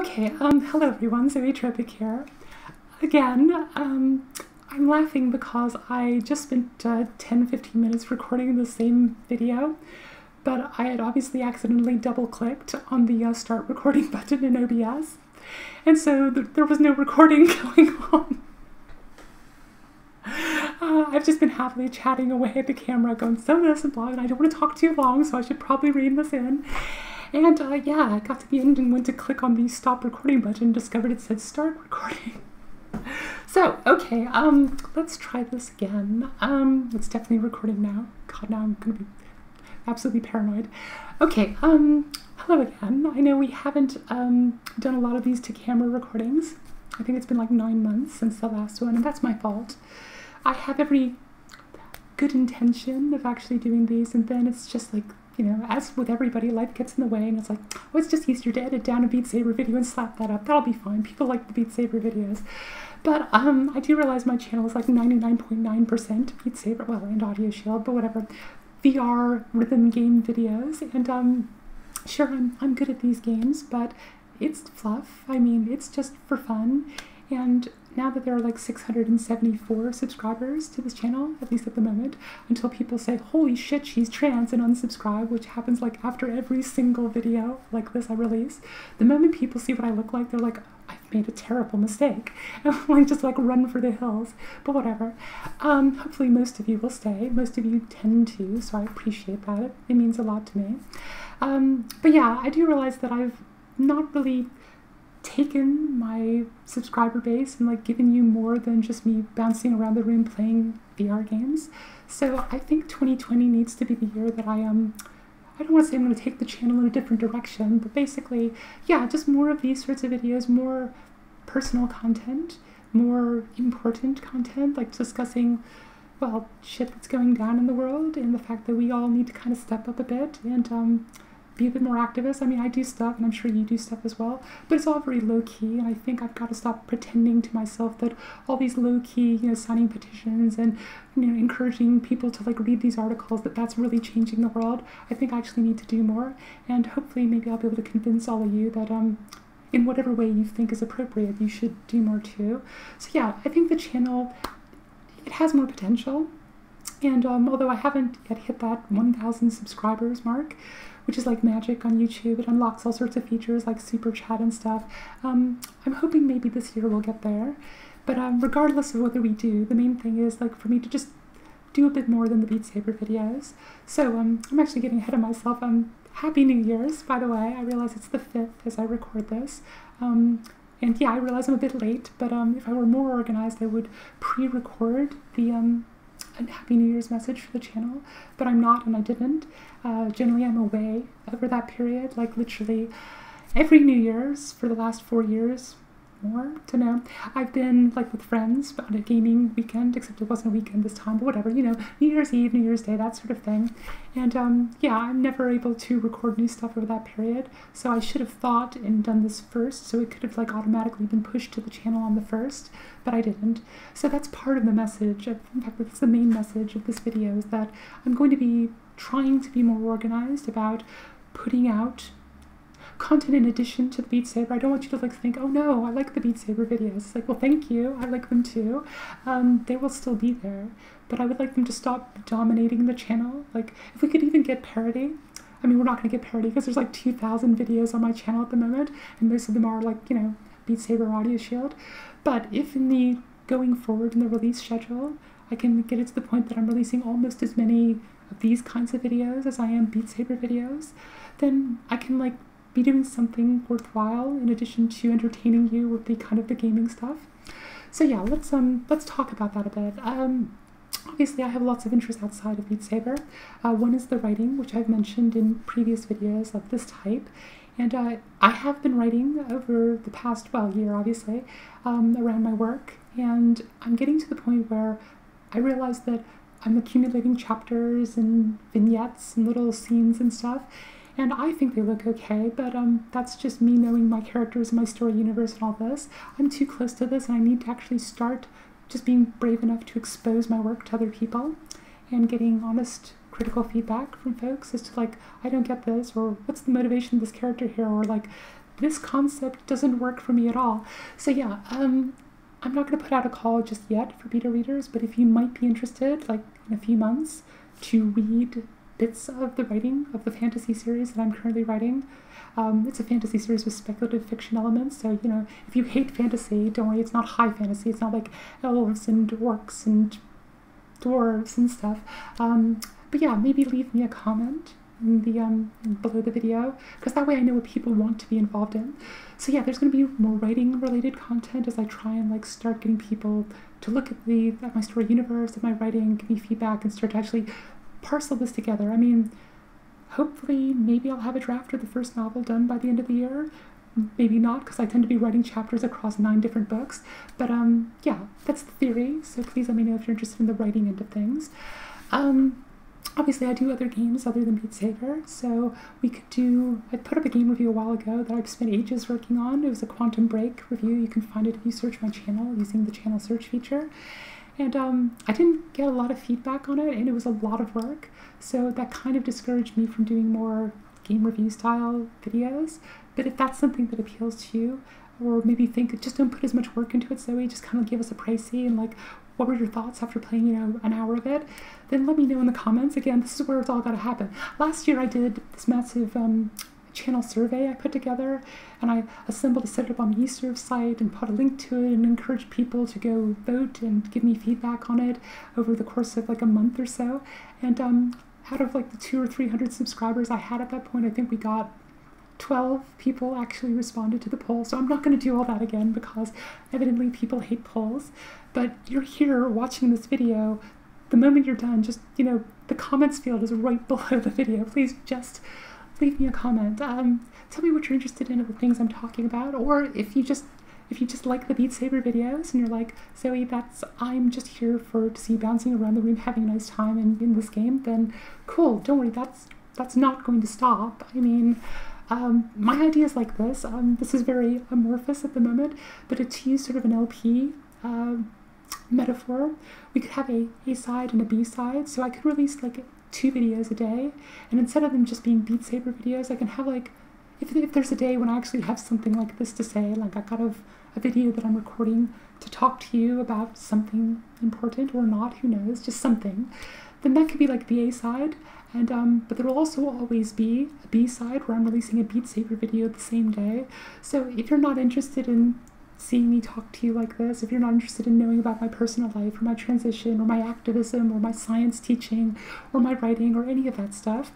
Okay, um, hello everyone, Zoetropik here. Again, um, I'm laughing because I just spent uh, 10-15 minutes recording the same video, but I had obviously accidentally double-clicked on the uh, start recording button in OBS, and so th there was no recording going on. Uh, I've just been happily chatting away at the camera going, so this and blah, and I don't want to talk too long, so I should probably read this in. And uh, yeah, I got to the end and went to click on the stop recording button, and discovered it said start recording. So, okay, um, let's try this again. Um, it's definitely recording now. God, now I'm gonna be absolutely paranoid. Okay, um, hello again. I know we haven't um, done a lot of these to camera recordings. I think it's been like nine months since the last one, and that's my fault. I have every good intention of actually doing these, and then it's just like you know, as with everybody, life gets in the way, and it's like, oh, it's just easier to edit down a Beat Saber video and slap that up. That'll be fine. People like the Beat Saber videos. But um, I do realize my channel is like 99.9% Beat Saber, well, and Audioshield, but whatever, VR rhythm game videos. And um, sure, I'm, I'm good at these games, but it's fluff. I mean, it's just for fun. And now that there are like 674 subscribers to this channel, at least at the moment, until people say, holy shit, she's trans and unsubscribe, which happens like after every single video like this I release. The moment people see what I look like, they're like, I've made a terrible mistake. And like, just like run for the hills. But whatever. Um, hopefully most of you will stay. Most of you tend to, so I appreciate that. It means a lot to me. Um, but yeah, I do realize that I've not really taken my subscriber base and like given you more than just me bouncing around the room playing VR games. So I think 2020 needs to be the year that I um I don't want to say I'm going to take the channel in a different direction, but basically, yeah, just more of these sorts of videos, more personal content, more important content, like discussing, well, shit that's going down in the world and the fact that we all need to kind of step up a bit and um, be a bit more activist. I mean, I do stuff, and I'm sure you do stuff as well, but it's all very low key. And I think I've got to stop pretending to myself that all these low key, you know, signing petitions and you know, encouraging people to like read these articles that that's really changing the world. I think I actually need to do more, and hopefully, maybe I'll be able to convince all of you that um, in whatever way you think is appropriate, you should do more too. So yeah, I think the channel it has more potential. And um, although I haven't yet hit that 1,000 subscribers mark, which is like magic on YouTube. It unlocks all sorts of features like super chat and stuff. Um, I'm hoping maybe this year we'll get there. But um, regardless of whether we do, the main thing is like for me to just do a bit more than the Beat Saber videos. So um, I'm actually getting ahead of myself. Um, Happy New Year's, by the way. I realize it's the 5th as I record this. Um, and yeah, I realize I'm a bit late, but um, if I were more organized, I would pre-record the um, a Happy New Year's message for the channel, but I'm not and I didn't. Uh, generally, I'm away over that period, like literally every New Year's for the last four years, more to know. I've been like with friends on a gaming weekend, except it wasn't a weekend this time, but whatever, you know, New Year's Eve, New Year's Day, that sort of thing. And um, yeah, I'm never able to record new stuff over that period, so I should have thought and done this first, so it could have like automatically been pushed to the channel on the first, but I didn't. So that's part of the message, of, in fact, that's the main message of this video, is that I'm going to be trying to be more organized about putting out content in addition to the Beat Saber. I don't want you to like think, oh no, I like the Beat Saber videos. Like, well, thank you. I like them too. Um, they will still be there, but I would like them to stop dominating the channel. Like, if we could even get parody. I mean, we're not going to get parody because there's like 2,000 videos on my channel at the moment, and most of them are like, you know, Beat Saber Audioshield. But if in the going forward in the release schedule, I can get it to the point that I'm releasing almost as many of these kinds of videos as I am Beat Saber videos, then I can like be doing something worthwhile in addition to entertaining you with the kind of the gaming stuff. So yeah, let's um let's talk about that a bit. Um, obviously, I have lots of interests outside of Beat Saber. Uh, one is the writing, which I've mentioned in previous videos of this type, and uh, I have been writing over the past well year, obviously, um, around my work, and I'm getting to the point where I realize that I'm accumulating chapters and vignettes and little scenes and stuff, and I think they look okay, but um, that's just me knowing my characters and my story universe and all this. I'm too close to this, and I need to actually start just being brave enough to expose my work to other people and getting honest critical feedback from folks as to like i don't get this or what's the motivation of this character here or like this concept doesn't work for me at all. So yeah, um, I'm not going to put out a call just yet for beta readers, but if you might be interested, like in a few months, to read bits of the writing of the fantasy series that I'm currently writing. Um, it's a fantasy series with speculative fiction elements, so you know if you hate fantasy, don't worry, it's not high fantasy. It's not like elves and orcs and dwarves and stuff. Um, but yeah, maybe leave me a comment in the um, below the video because that way I know what people want to be involved in. So yeah, there's going to be more writing related content as I try and like start getting people to look at the at my story universe, at my writing, give me feedback, and start to actually parcel this together. I mean, hopefully, maybe I'll have a draft of the first novel done by the end of the year. Maybe not, because I tend to be writing chapters across nine different books. But um, yeah, that's the theory. So please let me know if you're interested in the writing end of things. Um, obviously, I do other games other than Beat Saber. So we could do. I put up a game review a while ago that I've spent ages working on. It was a Quantum Break review. You can find it if you search my channel using the channel search feature. And um, I didn't get a lot of feedback on it, and it was a lot of work. So that kind of discouraged me from doing more game review style videos. But if that's something that appeals to you, or maybe think just don't put as much work into it, Zoe, just kind of give us a pricey and like what were your thoughts after playing, you know, an hour of it? Then let me know in the comments. Again, this is where it's all got to happen. Last year I did this massive um, channel survey I put together, and I assembled, to set it up on the eSurv site and put a link to it and encouraged people to go vote and give me feedback on it over the course of like a month or so. And um, out of like the two or three hundred subscribers I had at that point, I think we got 12 people actually responded to the poll. So I'm not going to do all that again because evidently people hate polls. But you're here watching this video. The moment you're done, just, you know, the comments field is right below the video. Please just leave me a comment. Um, tell me what you're interested in of the things I'm talking about, or if you just if you just like the Beat Saber videos and you're like, Zoe, that's I'm just here for to see bouncing around the room having a nice time in, in this game, then cool. Don't worry, that's that's not going to stop. I mean, um, my idea is like this. Um, this is very amorphous at the moment, but use sort of an LP uh, metaphor, we could have a A side and a B side. So I could release like two videos a day, and instead of them just being Beat Saber videos, I can have like, if, if there's a day when I actually have something like this to say, like I got a, a video that I'm recording to talk to you about something important or not, who knows, just something, then that could be like the A side. And um, but there will also always be a B side where I'm releasing a Beat Saber video the same day. So if you're not interested in seeing me talk to you like this, if you're not interested in knowing about my personal life or my transition or my activism or my science teaching or my writing or any of that stuff,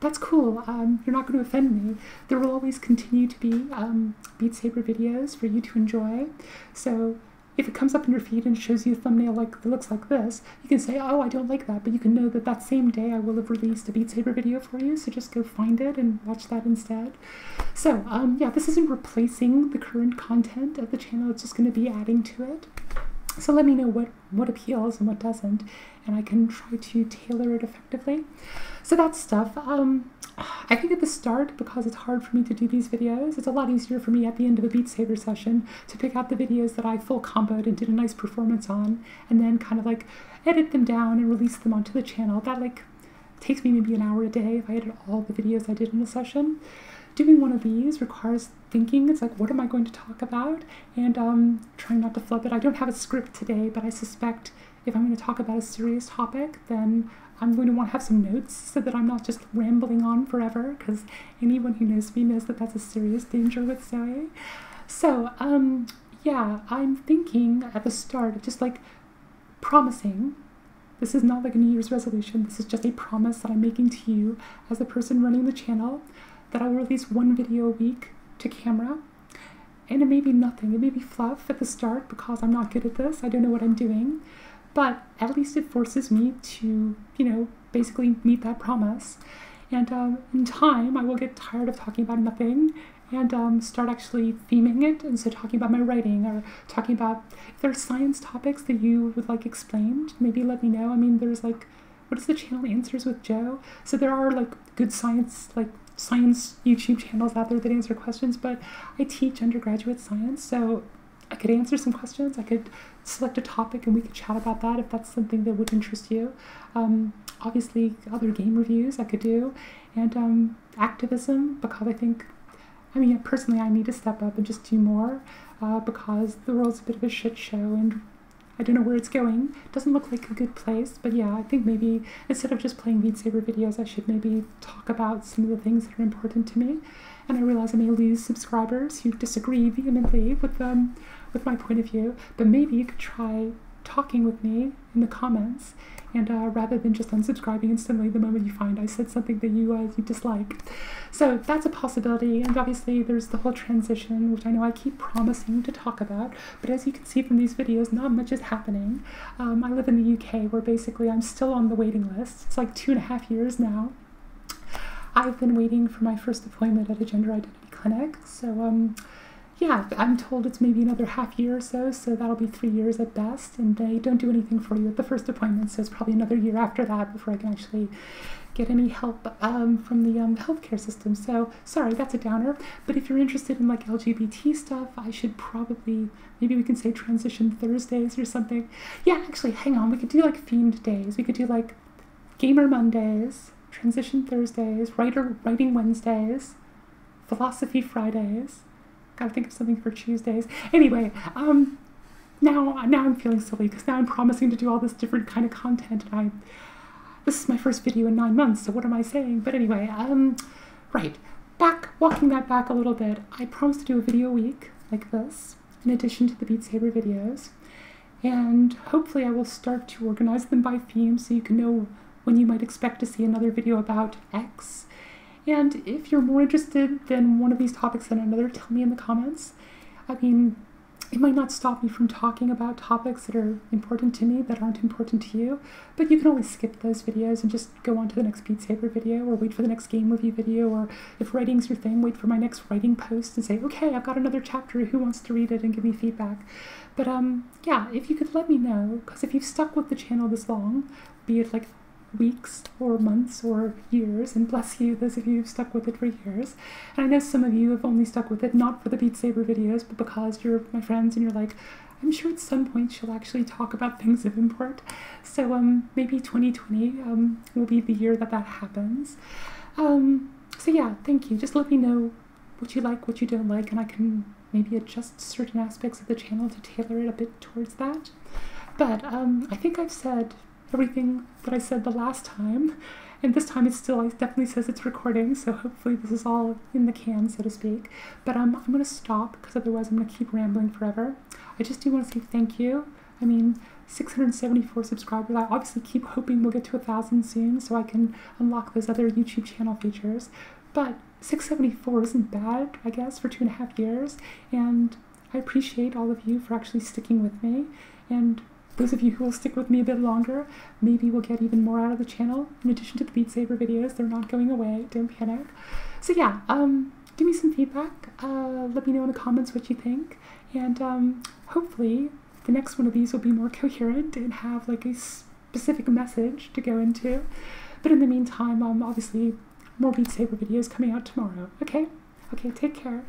that's cool. Um, you're not going to offend me. There will always continue to be um, Beat Saber videos for you to enjoy. So if it comes up in your feed and shows you a thumbnail like that looks like this, you can say, oh, I don't like that, but you can know that that same day I will have released a Beat Saber video for you, so just go find it and watch that instead. So, um, yeah, this isn't replacing the current content of the channel, it's just going to be adding to it. So let me know what, what appeals and what doesn't, and I can try to tailor it effectively. So that's stuff. Um, I think at the start, because it's hard for me to do these videos, it's a lot easier for me at the end of a Beat Saber session to pick out the videos that I full comboed and did a nice performance on, and then kind of like edit them down and release them onto the channel. That like takes me maybe an hour a day if I edit all the videos I did in a session. Doing one of these requires thinking. It's like, what am I going to talk about? And um, trying not to flub it. I don't have a script today, but I suspect if I'm going to talk about a serious topic, then I'm going to want to have some notes so that I'm not just rambling on forever, because anyone who knows me knows that that's a serious danger with Zoe. So, um, yeah, I'm thinking at the start of just like promising. This is not like a New Year's resolution. This is just a promise that I'm making to you as the person running the channel that I will release one video a week to camera. And it may be nothing. It may be fluff at the start because I'm not good at this. I don't know what I'm doing but at least it forces me to, you know, basically meet that promise. And um, in time, I will get tired of talking about nothing and um, start actually theming it. And so talking about my writing or talking about if there's science topics that you would like explained maybe let me know. I mean there's like what is the channel answers with joe? So there are like good science like science youtube channels out there that answer questions but i teach undergraduate science so I could answer some questions. I could select a topic and we could chat about that if that's something that would interest you. Um, obviously, other game reviews I could do, and um, activism because I think I mean, personally, I need to step up and just do more uh, because the world's a bit of a shit show and I don't know where it's going. It doesn't look like a good place, but yeah, I think maybe instead of just playing Beat Saber videos, I should maybe talk about some of the things that are important to me. And I realize I may lose subscribers who disagree vehemently with um, with my point of view, but maybe you could try talking with me in the comments and uh, rather than just unsubscribing instantly the moment you find I said something that you uh, you dislike. So that's a possibility, and obviously there's the whole transition, which I know I keep promising to talk about, but as you can see from these videos, not much is happening. Um, I live in the UK, where basically I'm still on the waiting list. It's like two and a half years now. I've been waiting for my first appointment at a gender identity clinic, so um, yeah, I'm told it's maybe another half year or so, so that'll be three years at best. And they don't do anything for you at the first appointment, so it's probably another year after that before I can actually get any help um, from the um, healthcare system. So sorry, that's a downer. But if you're interested in like LGBT stuff, I should probably maybe we can say transition Thursdays or something. Yeah, actually, hang on, we could do like themed days. We could do like gamer Mondays, transition Thursdays, writer writing Wednesdays, philosophy Fridays Gotta think of something for Tuesdays. Anyway, um, now now I'm feeling silly because now I'm promising to do all this different kind of content, and I this is my first video in nine months. So what am I saying? But anyway, um, right back walking that back a little bit. I promised to do a video a week like this, in addition to the Beat Saber videos, and hopefully I will start to organize them by theme so you can know when you might expect to see another video about X and if you're more interested in one of these topics than another, tell me in the comments. I mean, it might not stop me from talking about topics that are important to me that aren't important to you, but you can always skip those videos and just go on to the next Beat Saber video or wait for the next game review video or if writing's your thing, wait for my next writing post and say, okay, I've got another chapter, who wants to read it and give me feedback. But um, yeah, if you could let me know, because if you've stuck with the channel this long, be it like weeks or months or years, and bless you, those of you who've stuck with it for years. And I know some of you have only stuck with it not for the Beat Saber videos, but because you're my friends and you're like, I'm sure at some point she'll actually talk about things of import. So um, maybe 2020 um, will be the year that that happens. Um, so yeah, thank you. Just let me know what you like, what you don't like, and I can maybe adjust certain aspects of the channel to tailor it a bit towards that. But um, I think I've said everything that I said the last time. And this time it still it definitely says it's recording, so hopefully this is all in the can, so to speak. But um, I'm going to stop because otherwise I'm going to keep rambling forever. I just do want to say thank you. I mean, 674 subscribers. I obviously keep hoping we'll get to a thousand soon so I can unlock those other YouTube channel features. But 674 isn't bad, I guess, for two and a half years. And I appreciate all of you for actually sticking with me. And those of you who will stick with me a bit longer, maybe we'll get even more out of the channel. In addition to the Beat Saber videos, they're not going away, don't panic. So yeah, um, give me some feedback. Uh, let me know in the comments what you think. And um, hopefully the next one of these will be more coherent and have like a specific message to go into. But in the meantime, um, obviously more Beat Saber videos coming out tomorrow. Okay? Okay, take care.